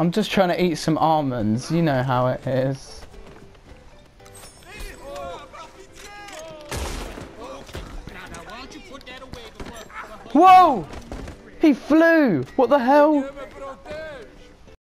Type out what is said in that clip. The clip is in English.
I'm just trying to eat some almonds. You know how it is. Whoa! He flew! What the hell?